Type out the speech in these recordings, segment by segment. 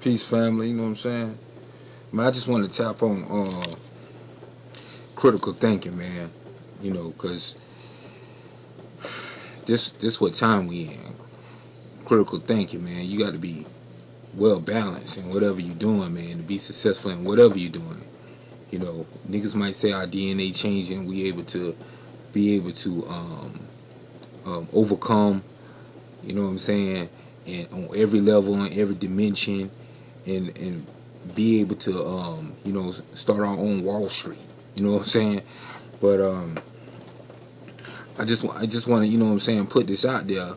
Peace, family. You know what I'm saying? Man, I just want to tap on uh, critical thinking, man. You know, cause this this what time we in. Critical thinking, man. You got to be well balanced in whatever you're doing, man, to be successful in whatever you're doing. You know, niggas might say our DNA changing, we able to be able to um, um, overcome. You know what I'm saying? And on every level, on every dimension, and and be able to um, you know start our own Wall Street. You know what I'm saying? But um, I just I just want to you know what I'm saying put this out there,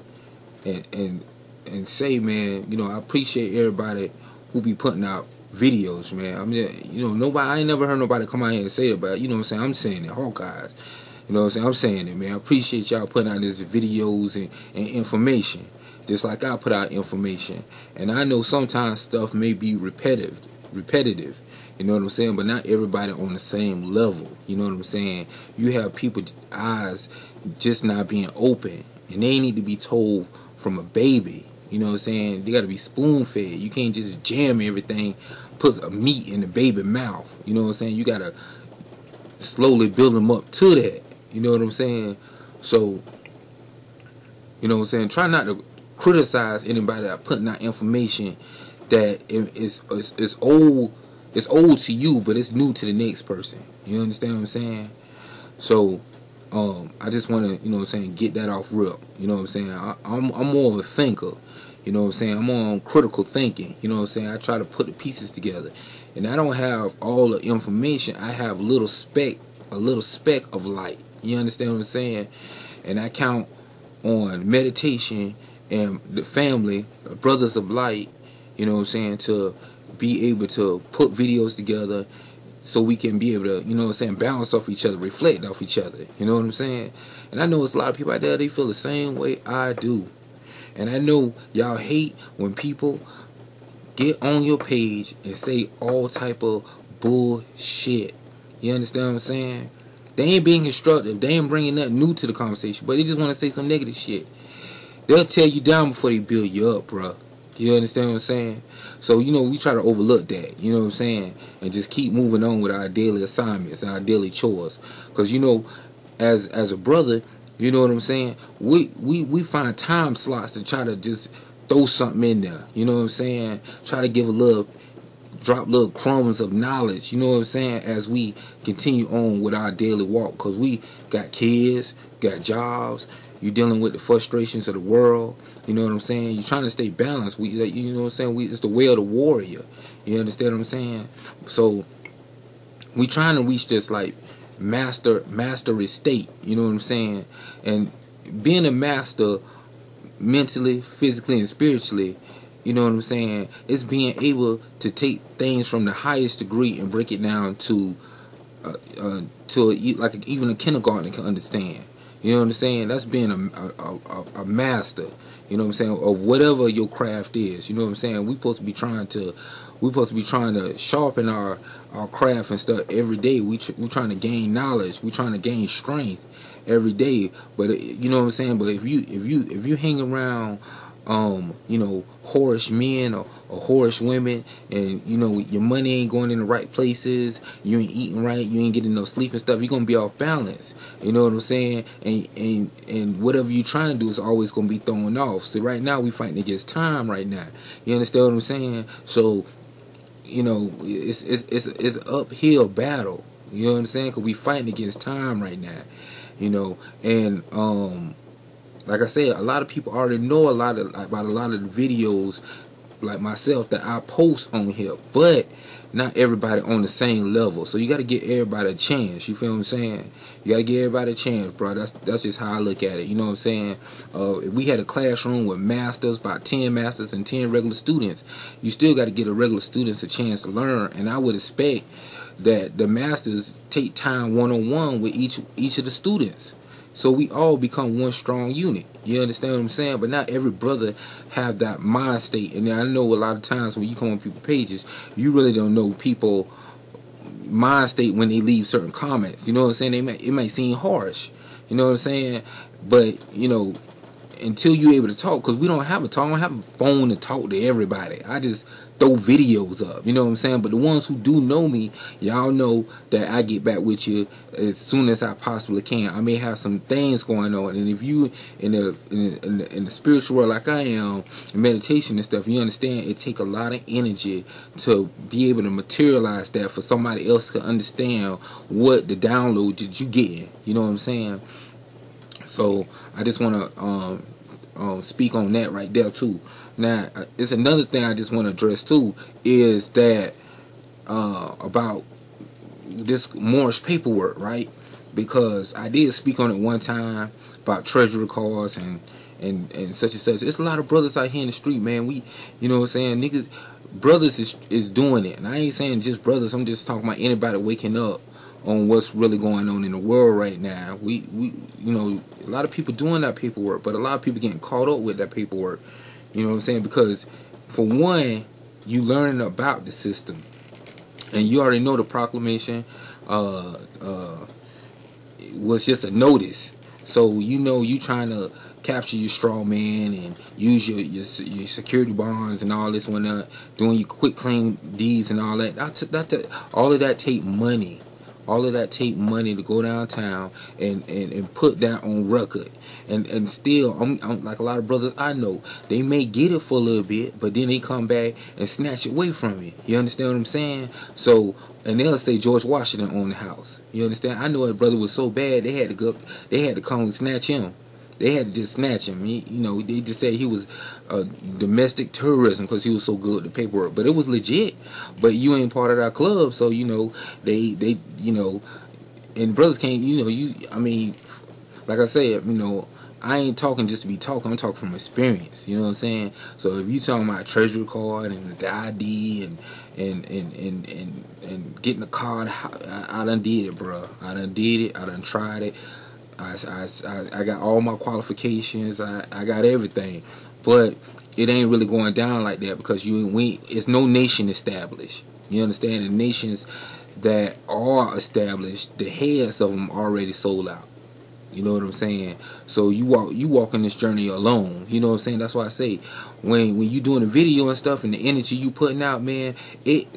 and and and say man, you know I appreciate everybody who be putting out videos, man. I mean, you know, nobody I ain't never heard nobody come out here and say it, but you know what I'm saying. I'm saying it, Hawkeyes. You know what I'm saying? I'm saying it, man. I appreciate y'all putting out these videos and, and information. Just like I put out information. And I know sometimes stuff may be repetitive repetitive. You know what I'm saying? But not everybody on the same level. You know what I'm saying? You have people eyes just not being open. And they need to be told from a baby. You know what I'm saying? They gotta be spoon fed. You can't just jam everything, put a meat in the baby mouth. You know what I'm saying? You gotta slowly build them up to that. You know what I'm saying? So, you know what I'm saying? Try not to criticize anybody that putting out information that is it's, it's old it's old to you, but it's new to the next person. You understand what I'm saying? So, um, I just want to, you know I'm saying, get that off real. You know what I'm saying? I, I'm, I'm more of a thinker. You know what I'm saying? I'm on critical thinking. You know what I'm saying? I try to put the pieces together. And I don't have all the information. I have a little speck, a little speck of light. You understand what I'm saying? And I count on meditation and the family, brothers of light, you know what I'm saying, to be able to put videos together so we can be able to, you know what I'm saying, balance off each other, reflect off each other. You know what I'm saying? And I know it's a lot of people out there, they feel the same way I do. And I know y'all hate when people get on your page and say all type of bullshit. You understand what I'm saying? They ain't being constructive. They ain't bringing nothing new to the conversation, but they just want to say some negative shit. They'll tear you down before they build you up, bro. You understand what I'm saying? So, you know, we try to overlook that, you know what I'm saying? And just keep moving on with our daily assignments and our daily chores. Because, you know, as as a brother, you know what I'm saying? We, we, we find time slots to try to just throw something in there. You know what I'm saying? Try to give a little drop little crumbs of knowledge, you know what I'm saying, as we continue on with our daily walk. Because we got kids, got jobs, you're dealing with the frustrations of the world. You know what I'm saying? You're trying to stay balanced. We, you know what I'm saying? We, it's the way of the warrior. You understand what I'm saying? So we trying to reach this like master mastery state. You know what I'm saying? And being a master mentally, physically, and spiritually you know what I'm saying? It's being able to take things from the highest degree and break it down to, uh, uh, to a, like even a kindergarten can understand. You know what I'm saying? That's being a, a, a, a, master. You know what I'm saying? Of whatever your craft is. You know what I'm saying? We supposed to be trying to, we supposed to be trying to sharpen our our craft and stuff every day. We tr- we trying to gain knowledge. We trying to gain strength every day. But uh, you know what I'm saying? But if you if you if you hang around um, you know, whorish men or, or whorish women, and you know your money ain't going in the right places, you ain't eating right, you ain't getting no sleep and stuff, you're gonna be off balance. You know what I'm saying? And and and whatever you're trying to do is always gonna be thrown off. So right now we fighting against time right now. You understand what I'm saying? So, you know, it's it's it's it's uphill battle. You know what I'm saying? Cause we fighting against time right now. You know, and um like I said, a lot of people already know a lot of about a lot of the videos like myself that I post on here, but not everybody on the same level. So you got to get everybody a chance. You feel what I'm saying? You got to give everybody a chance, bro. That's that's just how I look at it. You know what I'm saying? Uh, if we had a classroom with masters, about ten masters and ten regular students, you still got to get a regular students a chance to learn. And I would expect that the masters take time one on one with each each of the students. So we all become one strong unit. You understand what I'm saying? But not every brother have that mind state. And I know a lot of times when you come on people's pages, you really don't know people mind state when they leave certain comments. You know what I'm saying? They it might seem harsh. You know what I'm saying? But you know, until you're able to talk, because we don't have a talk, I don't have a phone to talk to everybody. I just throw videos up, you know what I'm saying? But the ones who do know me, y'all know that I get back with you as soon as I possibly can. I may have some things going on, and if you in the in the, in the, in the spiritual world like I am, meditation and stuff, you understand it take a lot of energy to be able to materialize that for somebody else to understand what the download that you get. You know what I'm saying? So I just want to um, um, speak on that right there too. Now, uh, it's another thing I just want to address too is that uh, about this Moorish paperwork, right? Because I did speak on it one time about treasury cards and and and such and such. It's a lot of brothers out here in the street, man. We, you know, what I'm saying niggas, brothers is is doing it, and I ain't saying just brothers. I'm just talking about anybody waking up on what's really going on in the world right now. We we you know a lot of people doing that paperwork, but a lot of people getting caught up with that paperwork. You know what I'm saying? Because for one, you learning about the system, and you already know the proclamation uh, uh, was just a notice. So you know you trying to capture your straw man and use your, your your, security bonds and all this when uh, doing your quitclaim deeds and all that. That's that all of that take money all of that take money to go downtown and, and, and put that on record. And and still, I'm, I'm, like a lot of brothers I know, they may get it for a little bit, but then they come back and snatch it away from you. You understand what I'm saying? So, and they'll say George Washington owned the house. You understand? I know a brother was so bad they had to go, they had to come and snatch him. They had to just snatch him. He, you know, they just said he was a domestic tourism because he was so good at the paperwork. But it was legit. But you ain't part of that club, so you know they they you know, and brothers can't. You know, you. I mean, like I said, you know. I ain't talking just to be talking. I'm talking from experience. You know what I'm saying? So if you talking about treasury card and the ID and and and and and, and getting the card, I, I done did it, bro. I done did it. I done tried it. I, I, I got all my qualifications. I, I got everything, but it ain't really going down like that because you we it's no nation established. You understand? The nations that are established, the heads of them already sold out. You know what I'm saying? So you walk you walk in this journey alone. You know what I'm saying? That's why I say when when you doing a video and stuff and the energy you putting out, man, it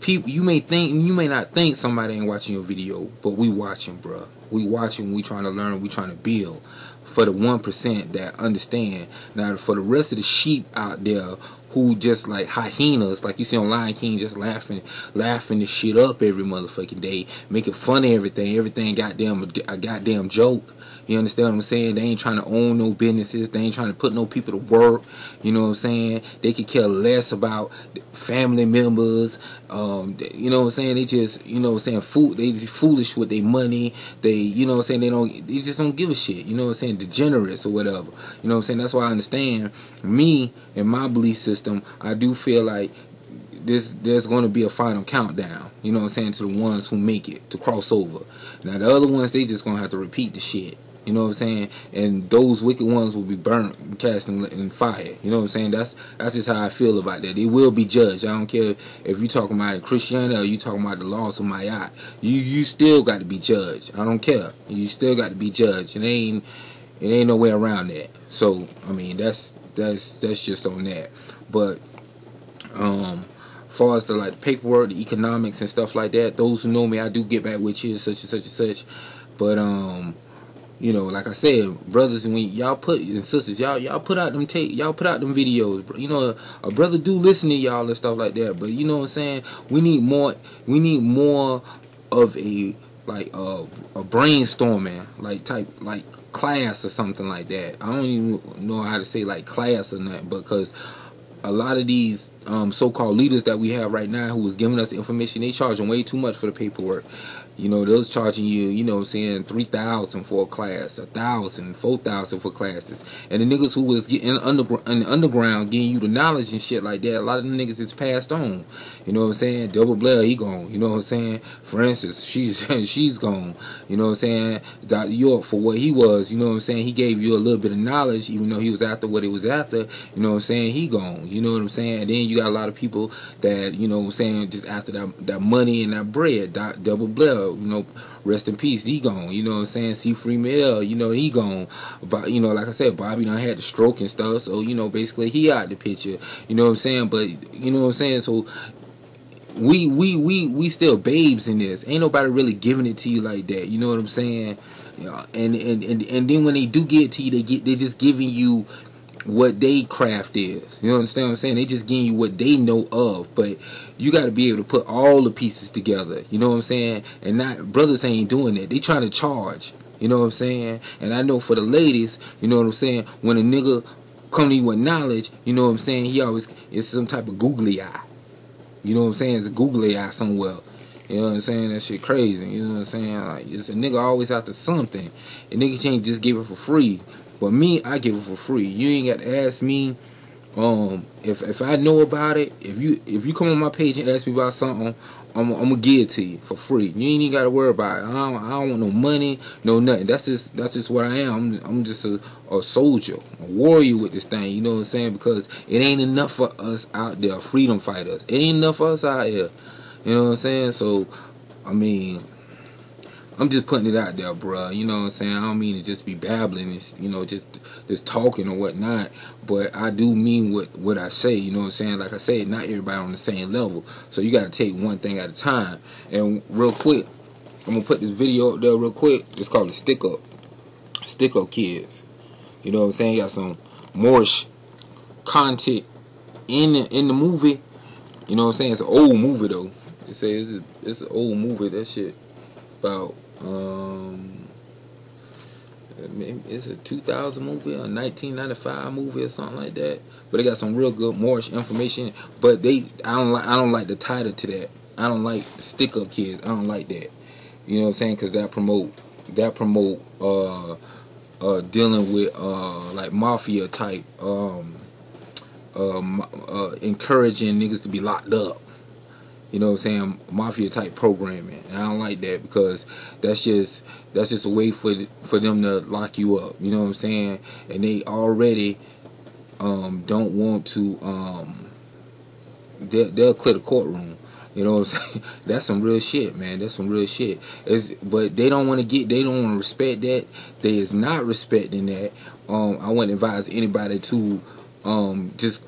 people you may think you may not think somebody ain't watching your video, but we watching, bruh. We watching, we trying to learn, we trying to build. For the one percent that understand. Now for the rest of the sheep out there who just like hyenas, like you see on Lion King, just laughing, laughing this shit up every motherfucking day, making fun of everything. Everything goddamn a goddamn joke. You understand what I'm saying? They ain't trying to own no businesses. They ain't trying to put no people to work. You know what I'm saying? They could care less about family members. Um, you know what I'm saying? They just, you know what I'm saying? Fool, they just foolish with their money. They, you know what I'm saying? They don't, they just don't give a shit. You know what I'm saying? Degenerates or whatever. You know what I'm saying? That's why I understand me and my belief system. I do feel like this there's going to be a final countdown. You know what I'm saying to the ones who make it to cross over. Now the other ones they just gonna have to repeat the shit. You know what I'm saying? And those wicked ones will be burnt, cast in, in fire. You know what I'm saying? That's that's just how I feel about that. They will be judged. I don't care if you talking about Christianity or you talking about the laws of Ma'at. You you still got to be judged. I don't care. You still got to be judged. It ain't it ain't no way around that. So I mean that's that's that's just on that. But um far as the like paperwork, the economics and stuff like that, those who know me, I do get back with you, such and such and such. But um you know, like I said, brothers and when y'all put and sisters, y'all y'all put out them tape, y'all put out them videos. You know, a brother do listen to y'all and stuff like that. But you know what I'm saying? We need more. We need more of a like uh, a brainstorming like type like class or something like that. I don't even know how to say like class or not because a lot of these um, so-called leaders that we have right now who is giving us information, they charging way too much for the paperwork. You know, those charging you, you know, i'm saying three thousand for a class, a thousand, four thousand for classes, and the niggas who was getting under in underground getting you the knowledge and shit like that. A lot of the niggas is passed on. You know what I'm saying? Double Blair, he gone. You know what I'm saying? Francis, she's she's gone. You know what I'm saying? Dr. York for what he was. You know what I'm saying? He gave you a little bit of knowledge, even though he was after what he was after. You know what I'm saying? He gone. You know what I'm saying? And then got a lot of people that you know saying just after that that money and that bread, that double blood, you know, rest in peace, he gone. You know what I'm saying? See Free Mill, you know, he gone. But you know, like I said, Bobby done had the stroke and stuff, so you know, basically he out the picture. You know what I'm saying? But you know what I'm saying? So we we we we still babes in this. Ain't nobody really giving it to you like that. You know what I'm saying? And, and and and then when they do get to you, they get they just giving you what they craft is. You understand what I'm saying? They just giving you what they know of, but you got to be able to put all the pieces together. You know what I'm saying? And not brothers ain't doing that. They trying to charge. You know what I'm saying? And I know for the ladies, you know what I'm saying. When a nigga come to you with knowledge, you know what I'm saying. He always it's some type of googly eye. You know what I'm saying? It's a googly eye somewhere. You know what I'm saying? That shit crazy. You know what I'm saying? Like, it's a nigga always after something. A nigga can't just give it for free. But me, I give it for free. You ain't got to ask me. Um, if if I know about it, if you if you come on my page and ask me about something, I'm, I'm gonna give it to you for free. You ain't even gotta worry about it. I don't, I don't want no money, no nothing. That's just that's just what I am. I'm, I'm just a, a soldier, a warrior with this thing. You know what I'm saying? Because it ain't enough for us out there, freedom fighters. It ain't enough for us out here. You know what I'm saying? So, I mean, I'm just putting it out there, bruh. You know what I'm saying? I don't mean to just be babbling, and, you know, just just talking or whatnot. But I do mean what what I say. You know what I'm saying? Like I said, not everybody on the same level. So you got to take one thing at a time. And real quick, I'm gonna put this video up there real quick. It's called the Stick Up, Stick Up Kids. You know what I'm saying? got some more content in the, in the movie. You know what I'm saying? It's an old movie though. It says it's, it's an old movie. That shit about um, it's a 2000 movie, a 1995 movie, or something like that. But they got some real good Moorish information. But they, I don't like, I don't like the title to that. I don't like stick up kids. I don't like that. You know what I'm saying? Because that promote, that promote, uh, uh, dealing with uh, like mafia type, um, uh, uh, encouraging niggas to be locked up you know what I'm saying, mafia type programming. And I don't like that because that's just that's just a way for for them to lock you up. You know what I'm saying? And they already um, don't want to um, they'll, they'll clear the courtroom. You know what I'm saying? That's some real shit, man. That's some real shit. It's, but they don't want to get, they don't want to respect that. They is not respecting that. Um, I wouldn't advise anybody to um, just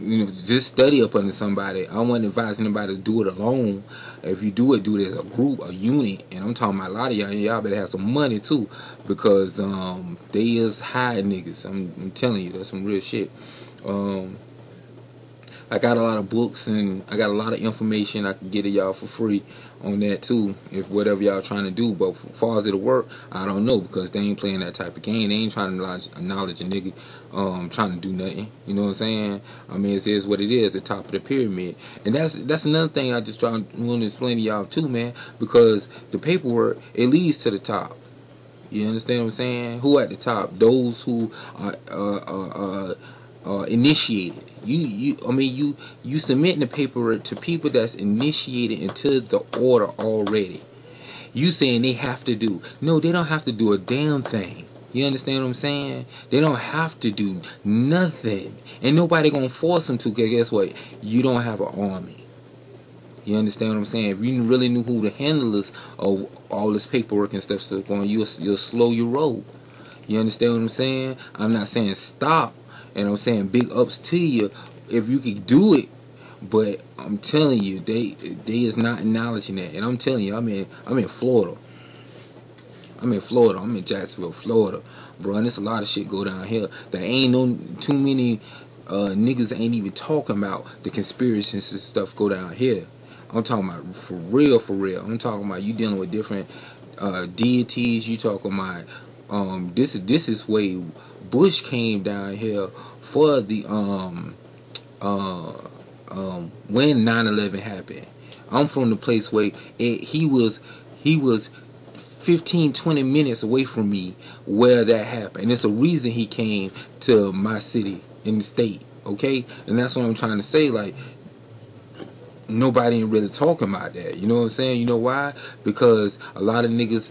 you know, just study up under somebody. I wouldn't advise anybody to do it alone. If you do it, do it as a group, a unit. And I'm talking about a lot of y'all, y'all better have some money too, because um, they is high niggas. I'm, I'm telling you, that's some real shit. Um, I got a lot of books and I got a lot of information I can get to y'all for free on that too, if whatever y'all trying to do. But far as it'll work, I don't know because they ain't playing that type of game. They ain't trying to acknowledge a nigga um, trying to do nothing. You know what I'm saying? I mean, it is what it is, the top of the pyramid. And that's that's another thing I just try want to explain to y'all too, man, because the paperwork it leads to the top. You understand what I'm saying? Who at the top? Those who are uh, uh, uh, uh, initiated. You, you, I mean, you, you submitting the paperwork to people that's initiated into the order already. You saying they have to do? No, they don't have to do a damn thing. You understand what I'm saying? They don't have to do nothing, and nobody gonna force them to. Guess what? You don't have an army. You understand what I'm saying? If you really knew who the handlers of all this paperwork and stuff is going, you'll you'll slow your roll. You understand what I'm saying? I'm not saying stop and I'm saying big ups to you if you could do it. But I'm telling you, they they is not acknowledging that. And I'm telling you, I'm in I'm in Florida. I'm in Florida. I'm in Jacksonville, Florida, bro. And there's a lot of shit go down here. There ain't no too many uh, niggas ain't even talking about the conspiracies and stuff go down here. I'm talking about for real, for real. I'm talking about you dealing with different uh, deities. You talking about um, this is this is way Bush came down here for the um uh um when 9/11 happened. I'm from the place where it, he was he was 15 20 minutes away from me where that happened. And it's a reason he came to my city in the state, okay? And that's what I'm trying to say like nobody ain't really talking about that. You know what I'm saying? You know why? Because a lot of niggas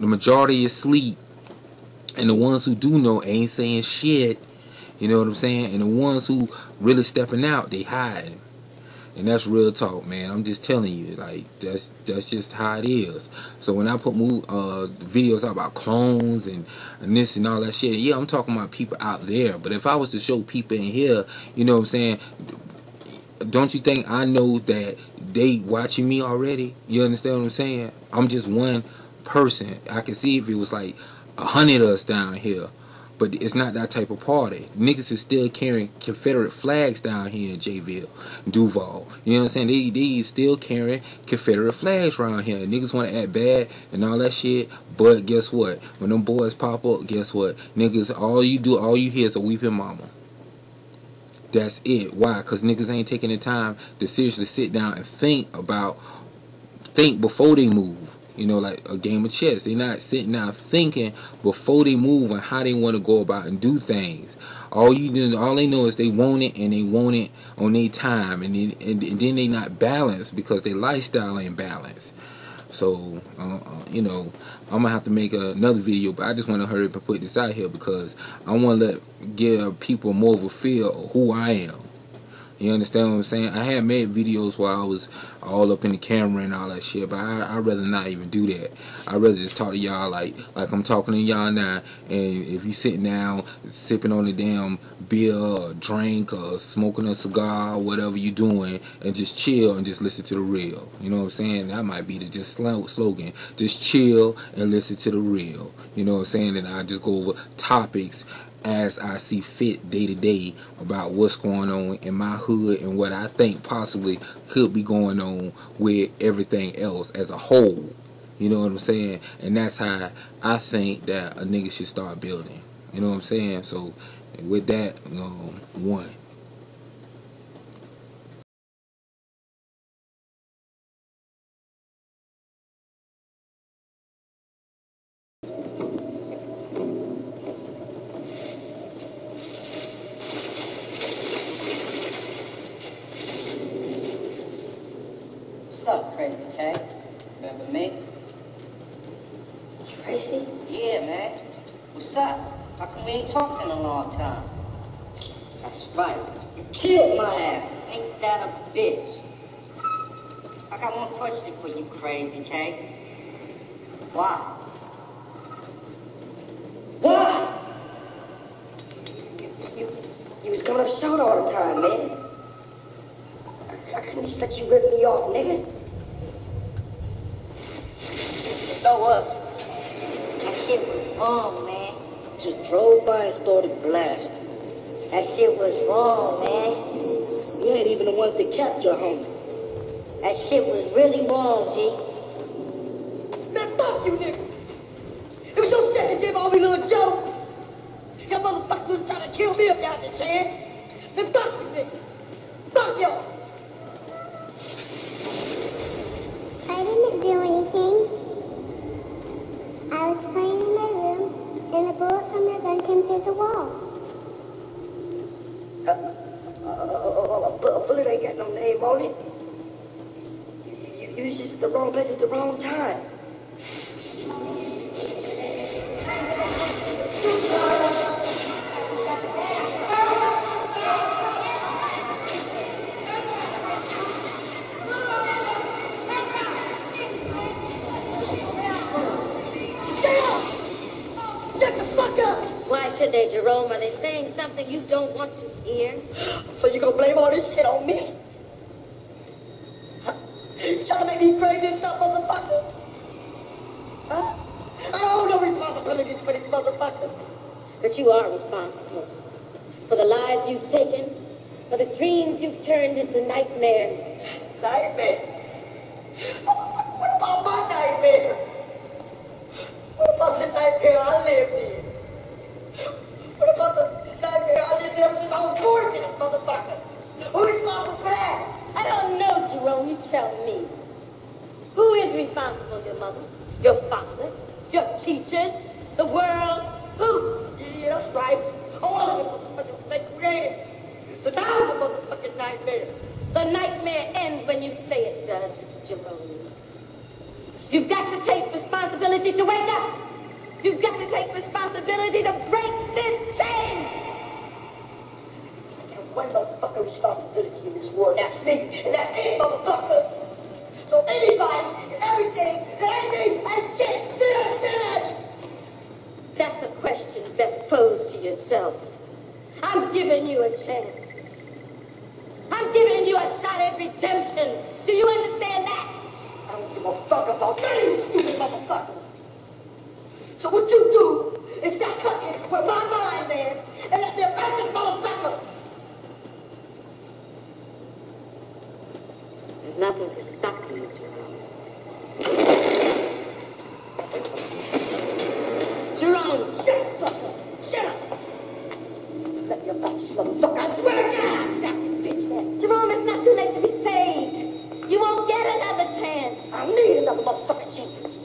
the majority is sleep and the ones who do know ain't saying shit. You know what I'm saying? And the ones who really stepping out, they hiding. And that's real talk, man. I'm just telling you, like that's that's just how it is. So when I put move, uh, videos out about clones and, and this and all that shit, yeah, I'm talking about people out there. But if I was to show people in here, you know what I'm saying? Don't you think I know that they watching me already? You understand what I'm saying? I'm just one person. I can see if it was like a hundred us down here but it's not that type of party. Niggas is still carrying Confederate flags down here in Jayville, Duval. You know what I'm saying? They, they still carrying Confederate flags around here. Niggas want to act bad and all that shit, but guess what? When them boys pop up, guess what? Niggas, all you do, all you hear is a weeping mama. That's it. Why? Because niggas ain't taking the time to seriously sit down and think about, think before they move. You know, like a game of chess. They're not sitting down thinking before they move and how they want to go about and do things. All you do, all they know is they want it and they want it on their time, and then and, and then they not balanced because their lifestyle ain't balanced. So, uh, uh, you know, I'm gonna have to make another video, but I just want to hurry up and put this out here because I want to let give people more of a feel of who I am. You understand what I'm saying? I had made videos while I was all up in the camera and all that shit, but I, I'd rather not even do that. I'd rather just talk to y'all like like I'm talking to y'all now. And if you sitting down sipping on a damn beer or drink or smoking a cigar or whatever you doing and just chill and just listen to the real. You know what I'm saying? That might be the just slogan. Just chill and listen to the real. You know what I'm saying? And I just go over topics as I see fit day to day about what's going on in my hood and what I think possibly could be going on with everything else as a whole. You know what I'm saying? And that's how I think that a nigga should start building. You know what I'm saying? So with that, um, one. What's up, Crazy K? Remember me? Tracy? Yeah, man. What's? How come we ain't talked in a long time? That's right. You killed my ass. Ain't that a bitch? I got one question for you, Crazy K. Why? Why? You, you, you was coming up short all the time, man. I, I couldn't just let you rip me off, nigga. So us. That shit was man. Just drove by and started blasting. That shit was wrong, man. You ain't even the ones that kept capture homie. That shit was really wrong, G. Man, fuck you, nigga. It was your set that gave all me little joke. Y'all motherfuckers was trying to kill me if y'all had the chance. Man, fuck you, nigga. Fuck y'all. I didn't do anything. I was playing in my room, and a bullet from the gun came through the wall. Uh, uh, uh, a bullet ain't got no name on it. You, you, you was just at the wrong place at the wrong time. Should they, Jerome? Are they saying something you don't want to hear? So you gonna blame all this shit on me? Huh? You trying to make me crazy and stuff, motherfucker? Huh? I don't no responsibilities for these motherfuckers. But you are responsible for the lies you've taken, for the dreams you've turned into nightmares. Nightmares? Motherfucker, what about my nightmare? What about the nightmare I lived in? What about the nightmare I lived ever since I was born, motherfucker? Who's responsible for that? I don't know, Jerome. You tell me. Who is responsible? Your mother? Your father? Your teachers? The world? Who? Yeah, that's right. All of the motherfuckers they created. So now a motherfucking nightmare. The nightmare ends when you say it does, Jerome. You've got to take responsibility to wake up. You've got to take responsibility to break this chain. one motherfucking responsibility in this world. That's me, and that's it, motherfucker. So anybody and everything that I me and shit, do you understand that? That's a question best posed to yourself. I'm giving you a chance. I'm giving you a shot at redemption. Do you understand that? I don't give a fuck about none of you stupid motherfuckers. So what you do is stop fucking with my mind, man, and let me arrest this motherfucker. There's nothing to stop you, Jerome. Jerome, shut the fuck up. Shut up. Let me arrest this motherfucker. I swear to God, I'll stop this bitch now. Jerome, it's not too late to be saved. You won't get another chance. I don't need another motherfucking chance.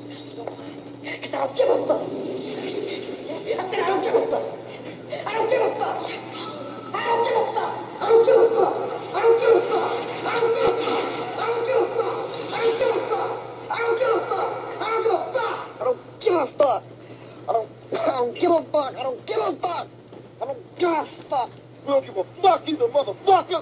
Because I don't give a fuck. I said I don't give a fuck. I don't give a fuck. I don't give a fuck. I don't give a fuck. I don't give a fuck. I don't give a fuck. I don't give a fuck. I don't give a fuck. I don't give a fuck. I don't give a fuck. I don't. I don't give a fuck. I don't give a fuck. I don't give a fuck. We don't give a fuck either, motherfucker.